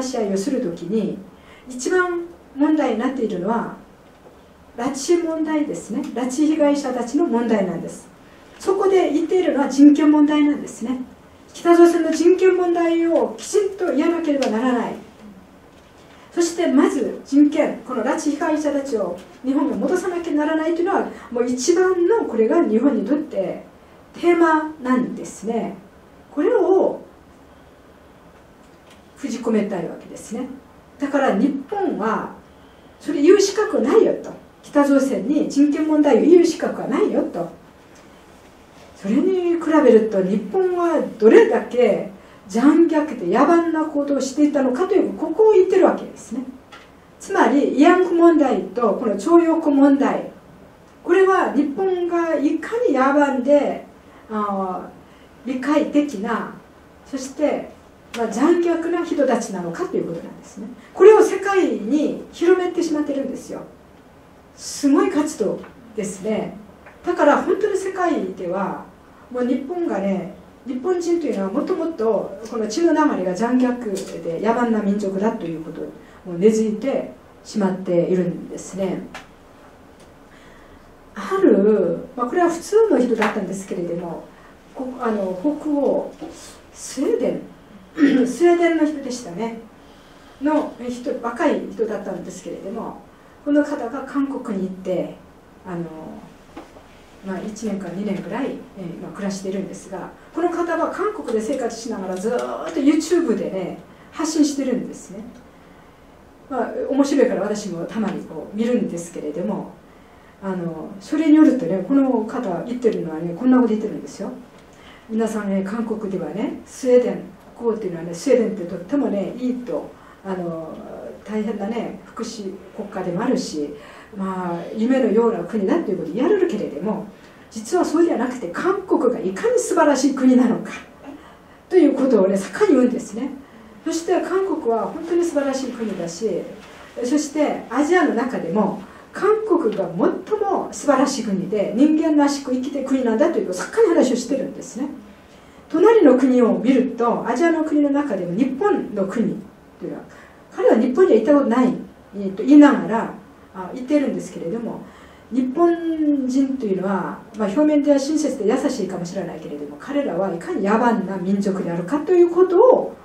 話し合いをするときに一番問題になっているのは拉致問題ですね。拉致被害者たちの問題なんです。そこで言っているのは人権問題なんですね。北朝鮮の人権問題をきちんと言わなければならない。そしてまず人権この拉致被害者たちを日本に戻さなきゃならないというのはもう一番のこれが日本にとってテーマなんですね。これを封じ込めたいわけですね。だから日本はそれ言う資格ないよと。北朝鮮に人権問題を言う資格はないよと。それに比べると日本はどれだけ残虐で野蛮な行動をしていたのかというここを言ってるわけですね。つまり慰安婦問題とこの徴用工問題。これは日本がいかに野蛮であ理解的なそしてまあ、残虐な人たちなのかということなんですね。これを世界に広めてしまってるんですよ。すごい活動ですね。だから本当に世界ではもう日本がね日本人というのはもともとこの血の流れが残虐で野蛮な民族だということを根付いてしまっているんですね。ある、まあ、これは普通の人だったんですけれどもあの北欧スウェーデンスウェーデンの人でしたね。の人若い人だったんですけれどもこの方が韓国に行ってあの、まあ、1年か2年ぐらい、えーまあ、暮らしているんですがこの方は韓国で生活しながらずっと YouTube でね発信してるんですね、まあ、面白いから私もたまにこう見るんですけれどもあのそれによるとねこの方言ってるのはねこんなこと言ってるんですよ。皆さんね韓国ではねスウェーデンこうっていうのはねスウェーデンってとってもねいいとあの大変なね福祉国家でもあるしまあ夢のような国だっていうことを言われるけれども実はそうではなくて韓国がいかに素晴らしい国なのかということをね盛んに言うんですね。そして韓国は本当に素晴らしい国だしそしてアジアの中でも韓国が最も素晴らしい国で人間らしく生きていく国なんだということを盛んに話をしてるんですね。隣の国を見るとアジアの国の中でも日本の国というのは彼は日本には行ったことない、えと言いながらあ言ってるんですけれども日本人というのは、まあ、表面では親切で優しいかもしれないけれども彼らはいかに野蛮な民族であるかということを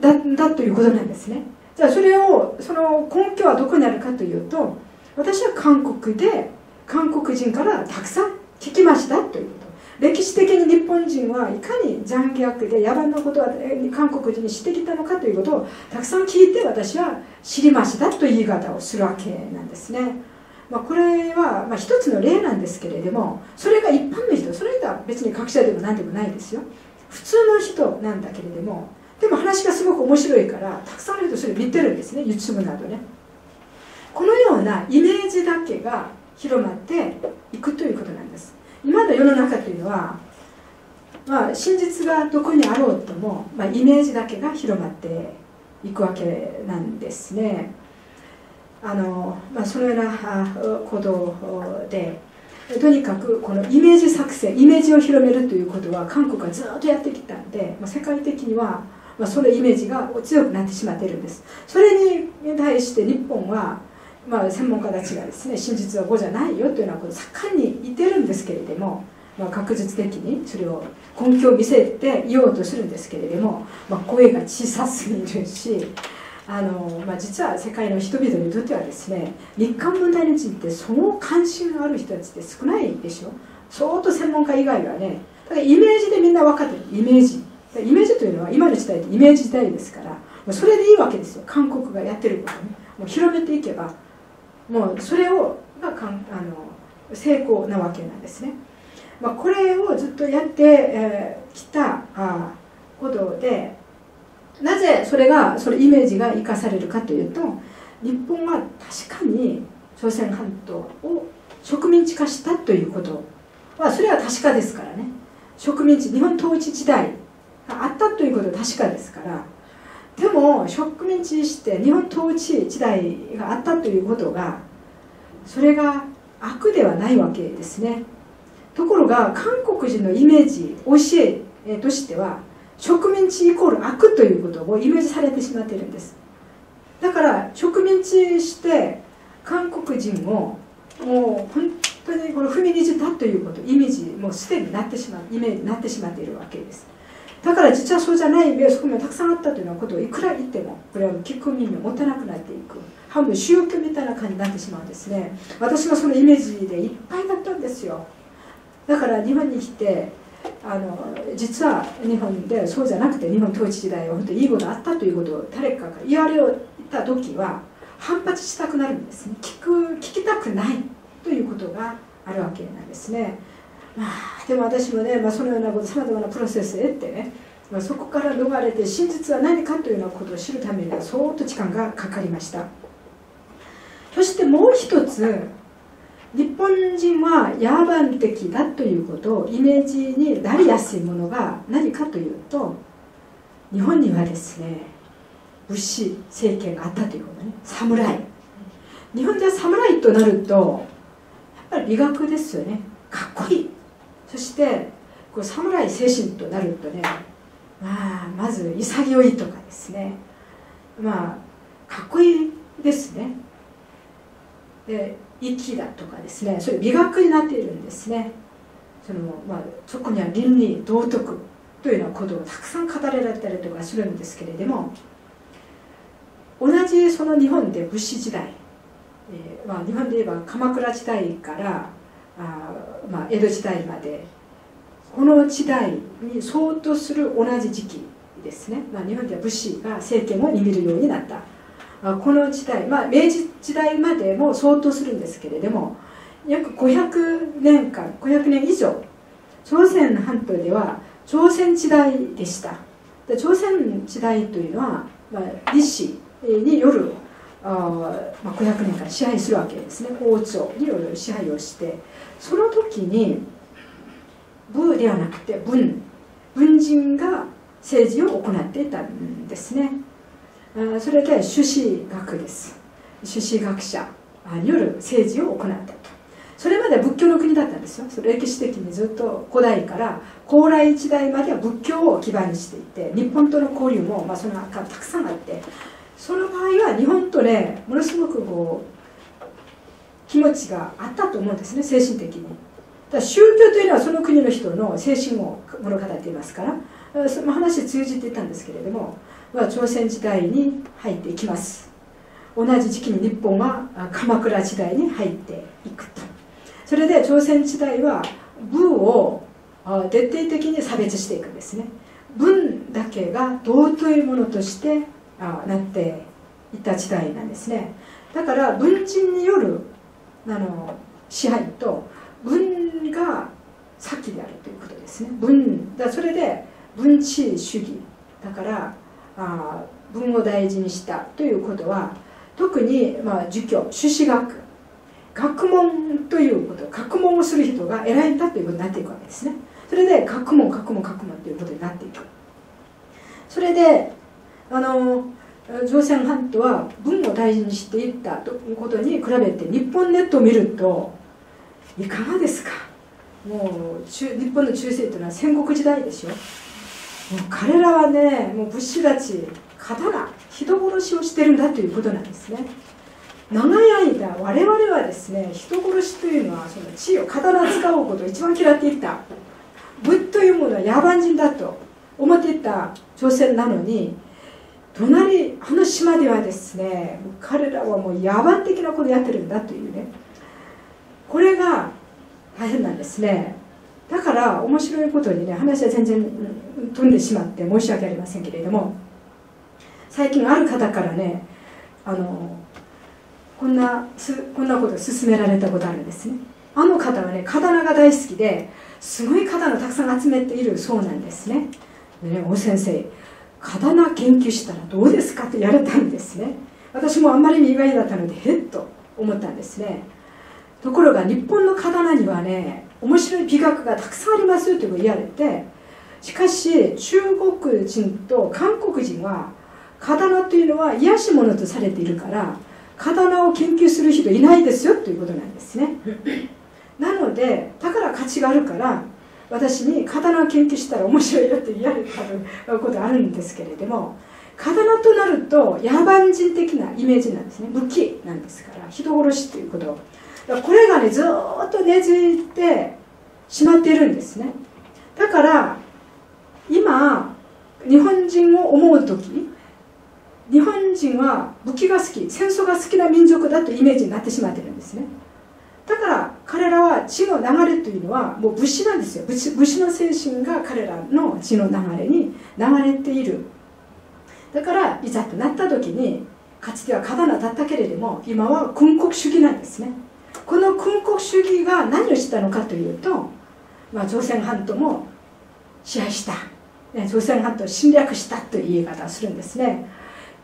だだということなんですね。じゃあそれをその根拠はどこにあるかというと私は韓国で韓国人からたくさん聞きましたという。歴史的に日本人はいかに残虐で野蛮なことを韓国人にしてきたのかということをたくさん聞いて私は知りましたという言い方をするわけなんですね。まあ、これは、まあ、一つの例なんですけれどもそれが一般の人それは別に学者でも何でもないですよ。普通の人なんだけれどもでも話がすごく面白いからたくさんの人それ見てるんですね YouTube などね。このようなイメージだけが広まっていくということなんです。今の世の中というのは、まあ、真実がどこにあろうとも、まあ、イメージだけが広まっていくわけなんですね。あのまあ、そのような行動でとにかくこのイメージ作成イメージを広めるということは韓国はずっとやってきたんで、まあ、世界的には、まあ、そのイメージが強くなってしまっているんですそれに対して日本はまあ、専門家たちがですね真実は5じゃないよというようなことを盛んに言ってるんですけれども、まあ、確実的にそれを根拠を見せて言おうとするんですけれども、まあ、声が小さすぎるしあの、まあ、実は世界の人々にとってはですね日韓問題についてその関心がある人たちって少ないでしょ。相当専門家以外はねだからイメージでみんな分かってる。イメージ。イメージというのは今の時代ってイメージ時代ですからそれでいいわけですよ。韓国がやってることね。もう広めていけばもうそれをがかんあの成功なわけなんですね、まあ、これをずっとやってき、えー、たあことでなぜそれがそのイメージが生かされるかというと日本は確かに朝鮮半島を植民地化したということはそれは確かですからね。植民地日本統治時代があったということは確かですからでも植民地して日本統治時代があったということがそれが悪ではないわけですね。ところが韓国人のイメージ教えとしては植民地イコール悪ということをイメージされてしまっているんです。だから植民地して韓国人ももう本当にこの踏みにじったということイメージもうすでになってしまうイメージになってしまっているわけです。だから実はそうじゃない側面がたくさんあったというようなことをいくら言ってもこれは聞く耳を持たなくなっていく。半分宗教みたいな感じになってしまうんですね。私はそのイメージでいっぱいだったんですよ。だから日本に来てあの実は日本でそうじゃなくて日本統治時代は本当にいいことあったということを誰かが言われた時は反発したくなるんですね。聞く聞きたくないということがあるわけなんですね。まあでも私もね、まあ、そのようなことさまざまなプロセスを得てね、まあ、そこから逃れて真実は何かというようなことを知るためには相当時間がかかりました。そしてもう一つ日本人は野蛮的だということをイメージになりやすいものが何かというと日本にはですね武士政権があったということね。侍。日本では侍となるとやっぱり美学ですよね。かっこいい。そしてこう侍精神となるとねまあまず潔いとかですね。まあかっこいいですね。で粋だとかですね。そういう美学になっているんですね。その、まあ、そこには倫理道徳というようなことをたくさん語られたりとかするんですけれども同じその日本で武士時代、えーまあ、日本で言えば鎌倉時代からあ、まあ、江戸時代まで。この時代に相当する同じ時期ですね、まあ、日本では武士が政権を握るようになった。この時代、まあ、明治時代までも相当するんですけれども約500年間500年以上朝鮮半島では朝鮮時代でした。で朝鮮時代というのは、まあ、李氏によるあ、まあ、500年間支配するわけですね。王朝による支配をして。その時に武ではなくて文。文人が政治を行っていたんですね。それで朱子学です。朱子学者による政治を行った。とそれまで仏教の国だったんですよ。それ歴史的にずっと古代から高麗時代までは仏教を基盤にしていて日本との交流もまあその中たくさんあってその場合は日本とねものすごくこう気持ちがあったと思うんですね精神的に。だ宗教というのはその国の人の精神を物語っていますから。その話通じていたんですけれどもは朝鮮時代に入っていきます。同じ時期に日本は鎌倉時代に入っていくと。それで朝鮮時代は武を徹底的に差別していくんですね。文だけが尊いものとしてなっていた時代なんですね。だから文人によるあの支配と文が先であるということですね。文だそれで文治主義。だからあ文を大事にしたということは特に、まあ、儒教朱子学。学問ということ。学問をする人が偉いんだということになっていくわけですね。それで学問学問学問ということになっていく。それであの朝鮮半島は文を大事にしていったということに比べて日本ネットを見るといかがですか？もう中日本の中世というのは戦国時代でしょもう彼らはねもう武士たち刀人殺しをしてるんだということなんですね。長い間我々はですね人殺しというのはその地位を刀を使うことを一番嫌っていた。武というものは野蛮人だと思っていた朝鮮なのに隣あの島ではですね彼らはもう野蛮的なことをやってるんだというね。これが大変なんですね。だから面白いことにね話は全然飛んでしまって申し訳ありませんけれども。最近ある方からねあのこんなこんなことを勧められたことあるんですね。あの方はね刀が大好きですごい刀をたくさん集めているそうなんですね。でね大先生刀研究したらどうですかって言われたんですね私もあんまり意外だったのでへっと思ったんですねところが日本の刀にはね面白い美学がたくさんありますよと言われてしかし中国人と韓国人は刀というのは癒し物とされているから刀を研究する人いないですよということなんですねなのでだから価値があるから私に刀を研究したら面白いよって言われたことあるんですけれども刀となると野蛮人的なイメージなんですね。武器なんですから人殺しということこれがねずっと根付いてしまっているんですね。だから今日本人を思う時日本人は武器が好き戦争が好きな民族だというイメージになってしまってるんですね。だから彼らは血の流れというのはもう武士なんですよ。武士の精神が彼らの血の流れに流れている。だからいざとなった時にかつては刀だったけれども今は軍国主義なんですね。この軍国主義が何をしたのかというと、まあ、朝鮮半島も支配した、ね、朝鮮半島を侵略したという言い方をするんですね。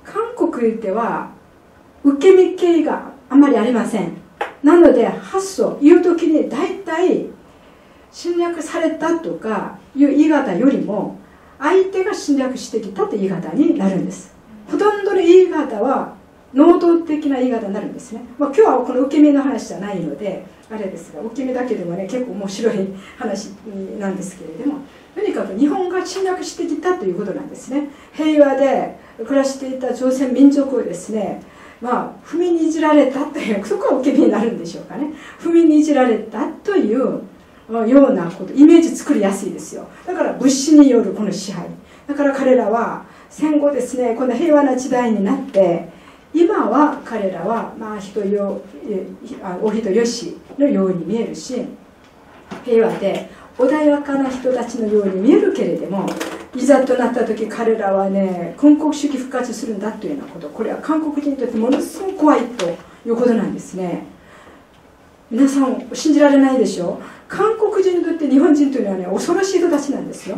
韓国では受け身系があまりありません。なので発想言う時に大体侵略されたとかいう言い方よりも相手が侵略してきたという言い方になるんです。ほとんどの言い方は能動的な言い方になるんですね、まあ、今日はこの受け身の話じゃないのであれですが受け身だけでもね結構面白い話なんですけれどもとにかく日本が侵略してきたということなんですね。平和で暮らしていた朝鮮民族をですねまあ踏みにじられたというそこは受け身になるんでしょうかね。踏みにじられたというようなことイメージ作りやすいですよ。だから物資によるこの支配。だから彼らは戦後ですねこの平和な時代になって今は彼らはまあ人よお人よしのように見えるし平和で穏やかな人たちのように見えるけれどもいざとなった時彼らはね軍国主義復活するんだというようなこと。これは韓国人にとってものすごく怖いと。いうことなんですね。皆さん信じられないでしょう。韓国人にとって日本人というのはね恐ろしい人たちなんですよ。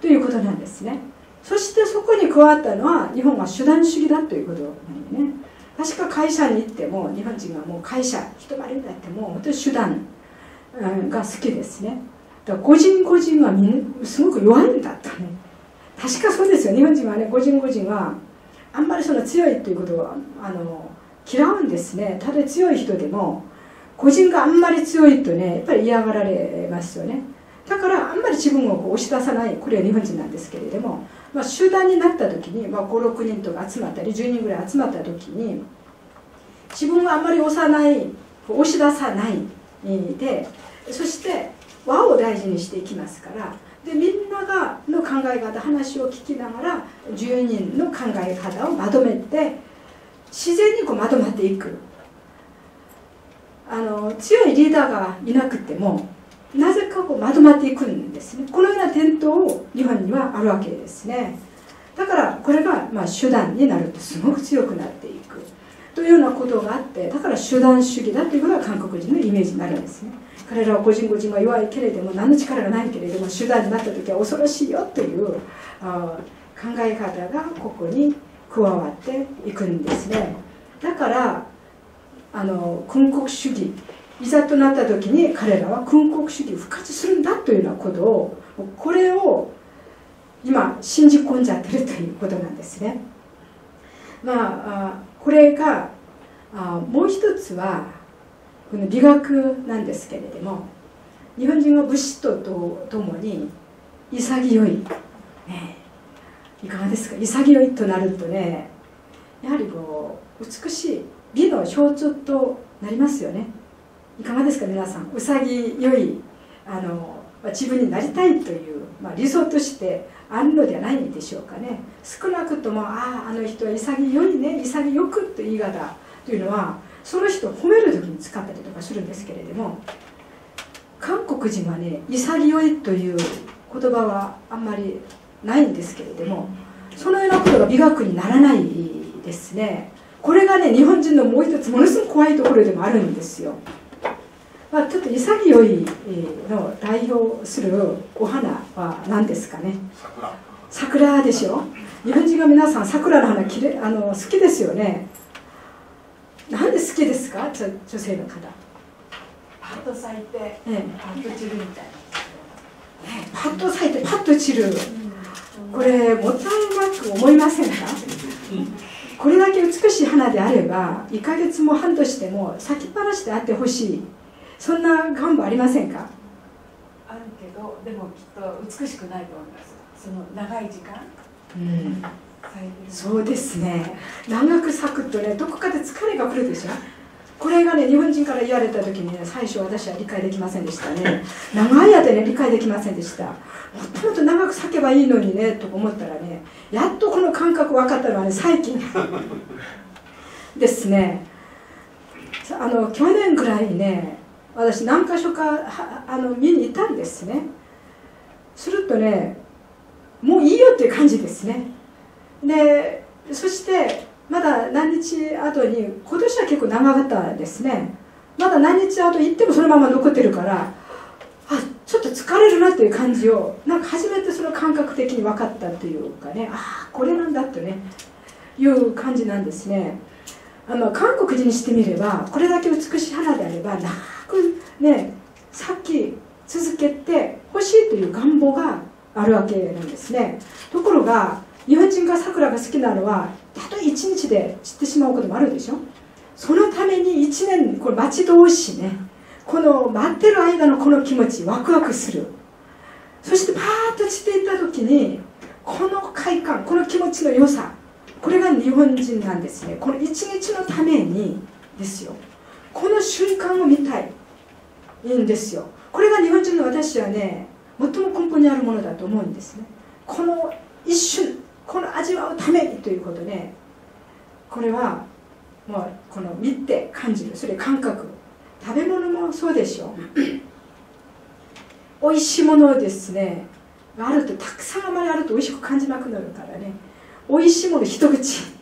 ということなんですね。そしてそこに加わったのは日本は手段主義だということなんでね。確か会社に行っても日本人はもう会社人回りになっても本当に手段が好きですね。だ個人個人はみんすごく弱いんだとね。確かそうですよ。日本人はね個人個人はあんまりその強いということはあの嫌うんですね。ただ強い人でも個人があんまり強いとねやっぱり嫌がられますよね。だからあんまり自分をこう押し出さないこれは日本人なんですけれども、まあ、集団になった時に、まあ、56人とか集まったり10人ぐらい集まった時に自分があんまり押さない押し出さないでそして和を大事にしていきますからでみんながの考え方話を聞きながら10人の考え方をまとめて自然にこうまとまっていく。あの強いリーダーがいなくてもなぜかこうまとまっていくんですね。このような伝統を日本にはあるわけですね。だからこれがまあ手段になるとすごく強くなっていく。というようなことがあってだから手段主義だということが韓国人のイメージになるんですね。彼らは個人個人は弱いけれども何の力がないけれども手段になった時は恐ろしいよという考え方がここに加わっていくんですね。だからあの軍国主義いざとなった時に彼らは軍国主義を復活するんだというようなことをこれを今信じ込んじゃってるということなんですね。まあこれがあもう一つはこの美学なんですけれども日本人は武士とともに潔い、ね、いかがですか？潔いとなるとねやはりこう美しい美の象徴となりますよね。いかがですか？皆さん潔いあの自分になりたいという、まあ、理想としてあるのではないでしょうかね。少なくともあああの人は潔いね潔くと言い方というのはその人を褒める時に使ったりとかするんですけれども韓国人はね潔いという言葉はあんまりないんですけれどもそのようなことが美学にならないですね。これがね日本人のもう一つものすごく怖いところでもあるんですよ、まあ、ちょっと潔いの代表するお花は何ですかね？桜。でしょ？日本人が皆さん桜の花きれあの好きですよね。なんで好きですか？女女性の方。パッと咲いて、ええ、パッと散るみたいな、パッと咲いてパッと散る、これもったいなく思いませんか、これだけ美しい花であれば1ヶ月も半年でも咲きっぱなしであってほしいそんな願望ありませんか？あるけどでもきっと美しくないと思います。その長い時間？うん。そうですね。長く咲くとねどこかで疲れが来るでしょ？これがね日本人から言われた時にね最初私は理解できませんでしたね。長い間ね理解できませんでした。もっともっと長く咲けばいいのにねと思ったらねやっとこの感覚分かったのはね最近。ですね。あの去年ぐらいね私何箇所かあの見に行ったんですね。するとねもういいよっていう感じですね。でそしてまだ何日後に今年は結構長かったですね。まだ何日後行ってもそのまま残ってるからあちょっと疲れるなっていう感じをなんか初めてその感覚的に分かったというかねああこれなんだってねいう感じなんですね。あの韓国人にしてみればこれだけ美しい花であれば長くねさっき続けてほしいという願望があるわけなんですね。ところが日本人が桜が好きなのはたとえ1日で散ってしまうこともあるでしょ。そのために1年これ待ち遠しいね。この待ってる間のこの気持ちワクワクする。そしてパーッと散っていった時にこの快感この気持ちの良さこれが日本人なんですね。この一日のためにですよ。この瞬間を見たいいいんですよ。これが日本人の私はね最も根本にあるものだと思うんですね。この一瞬この味わうためにということねこれはもうこの見て感じる。それ感覚。食べ物もそうでしょう。美味しいものですねあるとたくさんあまりあると美味しく感じなくなるからね。美味しいもの一口。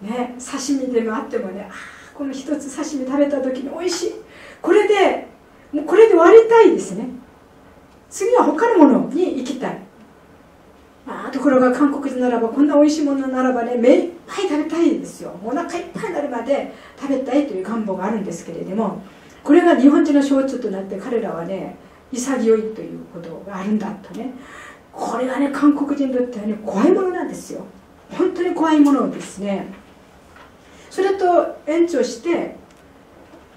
ね刺身でもあってもねあこの一つ刺身食べた時に美味しい。これでもうこれで終わりたいですね。次は他のものに行きたい。あところが韓国人ならばこんな美味しいものならばね目いっぱい食べたいですよ。お腹いっぱいになるまで食べたいという願望があるんですけれどもこれが日本人の象徴となって彼らはね潔いということがあるんだとね。これがね韓国人にとってはね怖いものなんですよ。本当に怖いものですね。それと延長して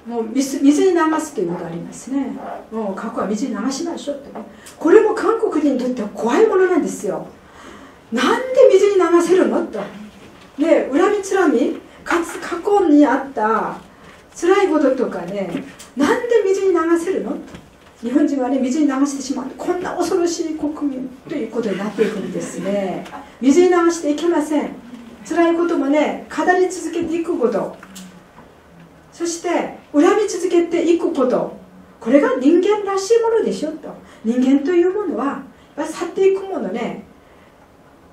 もう水水に流すということがありますね。もう過去は水に流しましょうとね。これも韓国人にとっては怖いものなんですよ。なんで水に流せるのと。で恨みつらみかつ過去にあった辛いこととかねなんで水に流せるのと。日本人はね水に流してしまう。こんな恐ろしい国民ということになっていくんですね。水に流していけません。辛いこともね語り続けていくこと。そして恨み続けていくこと。これが人間らしいものでしょと。人間というものは去っていくものね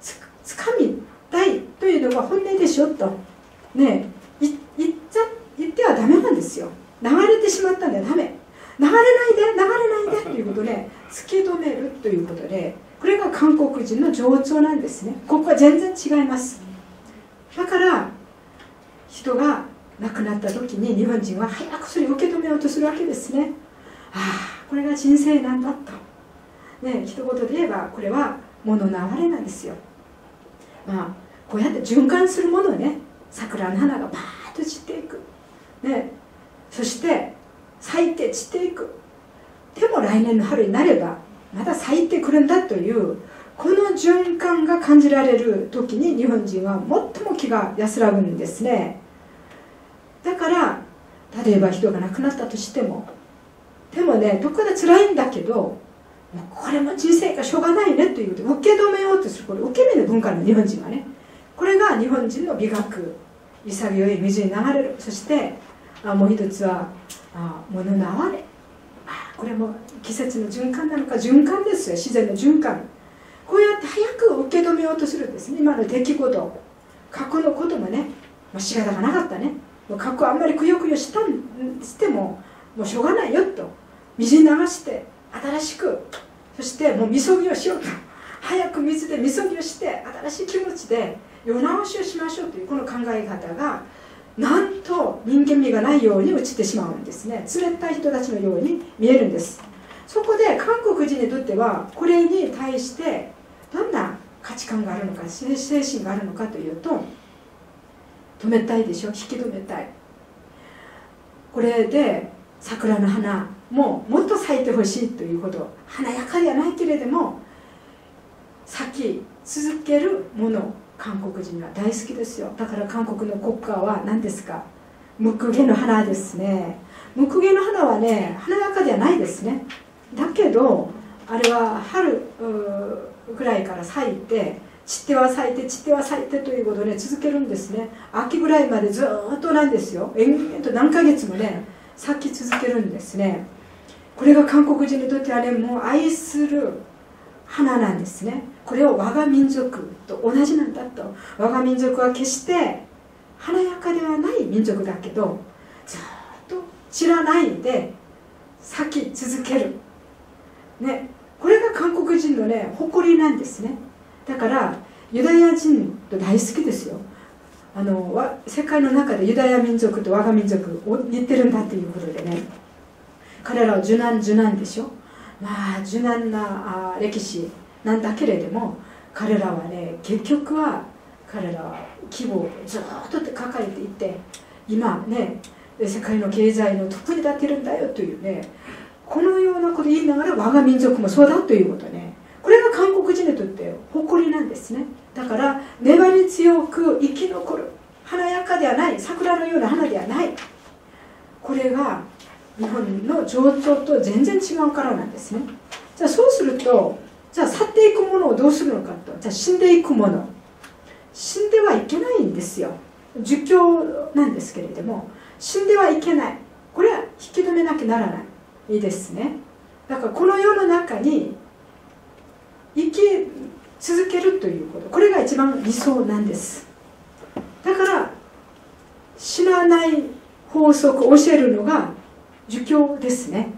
つつかみたいというのが本音でしょと。ね言っちゃ言ってはダメなんですよ。流れてしまったんだよ。ダメ。流れないで流れないでということで突き止めるということでこれが韓国人の情緒なんですね。ここは全然違います。だから人が亡くなった時に日本人は早くそれを受け止めようとするわけですね。ああこれが人生なんだと。ね一言で言えばこれは物の流れなんですよ。まあこうやって循環するものね桜の花がパーッと散っていく。ねそして咲いて散っていく。でも来年の春になればまた咲いてくるんだというこの循環が感じられる時に日本人は最も気が安らぐんですね。だから例えば人が亡くなったとしてもでもねどこかで辛いんだけどもうこれも人生がしょうがないねというと受け止めようとするこれ受け身の文化の日本人はね。これが日本人の美学潔い水に流れる。そしてあもう一つはあ物の哀れあこれも季節の循環なのか循環ですよ。自然の循環。こうやって早く受け止めようとするんですね。今の出来事過去のこともね。もう仕方がなかったね。もう過去あんまりくよくよしたんしてももうしょうがないよと。水流して新しく。そしてもうみそぎをしようと。早く水でみそぎをして新しい気持ちで世直しをしましょうというこの考え方がなんと人間味がないように映ってしまうんですね。冷たい人たちのように見えるんです。そこで韓国人にとってはこれに対してどんな価値観があるのか精神があるのかというと止めたいでしょ？引き止めたい。これで桜の花ももっと咲いてほしいということ。華やかではないけれども咲き続けるもの。韓国人は大好きですよ。だから韓国の国歌は何ですか？ムクゲの花ですね。ムクゲの花はね華やかではないですね。だけどあれは春ぐらいから咲いて散っては咲いて散っては咲いてということで続けるんですね。秋ぐらいまでずっとなんですよ。延々と何ヶ月もね咲き続けるんですね。これが韓国人にとってはねもう愛する花なんですね。これを我が民族と同じなんだと。我が民族は決して華やかではない民族だけどずっと散らないで咲き続ける。ねこれが韓国人のね誇りなんですね。だからユダヤ人と大好きですよ。あの世界の中でユダヤ民族と我が民族を似てるんだということでね。彼らは受難受難でしょ。まあ受難なあ歴史。なんだけれども彼らはね結局は彼らは規模をずっと抱えていて今ね世界の経済のトップに立ってるんだよというねこのようなこと言いながら我が民族もそうだということね。これが韓国人にとって誇りなんですね。だから粘り強く生き残る華やかではない桜のような花ではない。これが日本の情緒と全然違うからなんですね。じゃあそうするとじゃあ去っていくものをどうするのかと。じゃあ死んでいくもの死んではいけないんですよ。儒教なんですけれども。死んではいけない。これは引き止めなきゃならないいいですね。だからこの世の中に生き続けるということ。これが一番理想なんです。だから知らない法則を教えるのが儒教ですね。